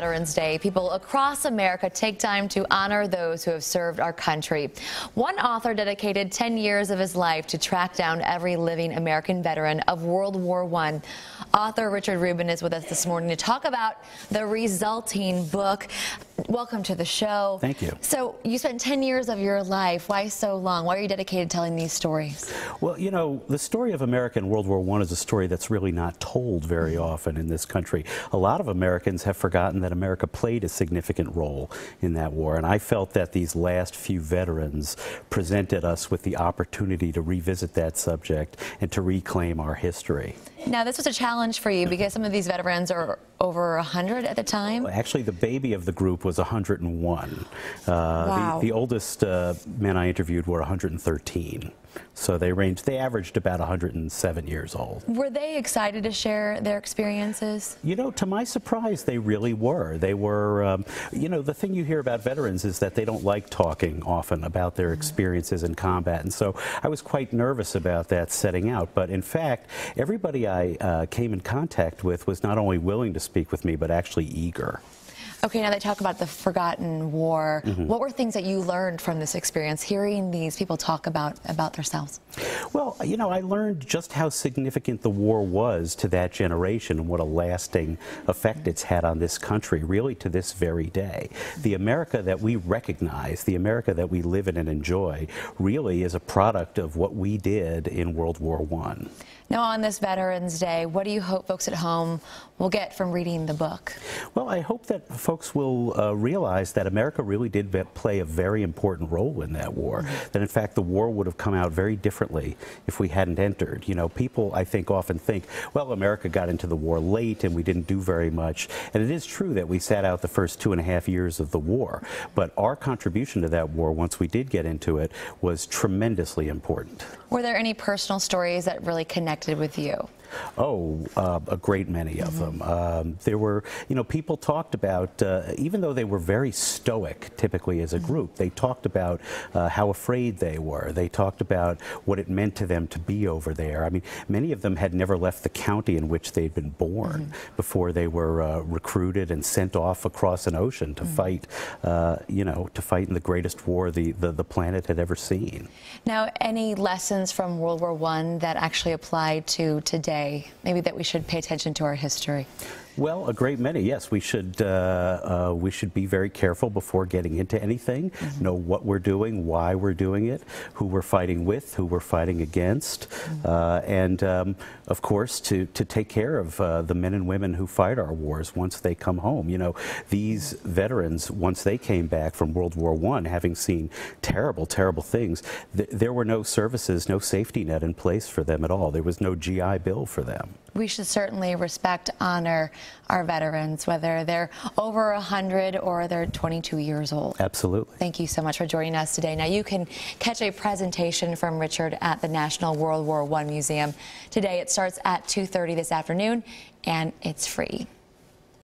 Veterans Day, people across America take time to honor those who have served our country. One author dedicated 10 years of his life to track down every living American veteran of World War I. Author Richard Rubin is with us this morning to talk about the resulting book. Welcome to the show. Thank you. So, you spent 10 years of your life. Why so long? Why are you dedicated to telling these stories? Well, you know, the story of America in World War I is a story that's really not told very often in this country. A lot of Americans have forgotten that that America played a significant role in that war. And I felt that these last few veterans presented us with the opportunity to revisit that subject and to reclaim our history. Now, this was a challenge for you because some of these veterans are over 100 at the time? Actually, the baby of the group was 101. Uh, wow. the, the, oldest uh, men I interviewed were 113. So they ranged, they averaged about 107 years old. Were they excited to share their experiences? You know, to my surprise, they really were. They were, um, you know, the thing you hear about veterans is that they don't like talking often about their experiences in combat. And so I was quite nervous about that setting out. But in fact, everybody I uh, came in contact with was not only willing to speak with me, but actually eager. Okay, now they talk about the forgotten war. Mm -hmm. What were things that you learned from this experience, hearing these people talk about about themselves? Well, you know, I learned just how significant the war was to that generation and what a lasting effect it's had on this country, really to this very day. The America that we recognize, the America that we live in and enjoy, really is a product of what we did in World War One. Now, on this Veterans Day, what do you hope folks at home will get from reading the book? Well, I hope that folks will uh, realize that America really did play a very important role in that war. Mm -hmm. That, in fact, the war would have come out very differently if we hadn't entered. You know, people, I think, often think, well, America got into the war late and we didn't do very much. And it is true that we sat out the first two and a half years of the war. But our contribution to that war, once we did get into it, was tremendously important. Were there any personal stories that really connected? connected with you? Oh, uh, a great many of mm -hmm. them. Um, there were, you know, people talked about, uh, even though they were very stoic, typically as a mm-hmm. group, they talked about uh, how afraid they were. They talked about what it meant to them to be over there. I mean, many of them had never left the county in which they'd been born mm -hmm. before they were uh, recruited and sent off across an ocean to mm -hmm. fight, uh, you know, to fight in the greatest war the, the, the planet had ever seen. Now, any lessons from World War I that actually apply to today? Maybe that we should pay attention to our history? Well, a great many. Yes, we should uh, uh, we should be very careful before getting into anything. Mm -hmm. Know what we're doing, why we're doing it, who we're fighting with, who we're fighting against, mm -hmm. uh, and um, of course to to take care of uh, the men and women who fight our wars once they come home. You know, these veterans once they came back from World War One, having seen terrible, terrible things, th there were no services, no safety net in place for them at all. There was no GI Bill for them. We should certainly respect, honor our veterans, whether they're over 100 or they're 22 years old. Absolutely. Thank you so much for joining us today. Now, you can catch a presentation from Richard at the National World War I Museum. Today, it starts at 2.30 this afternoon, and it's free.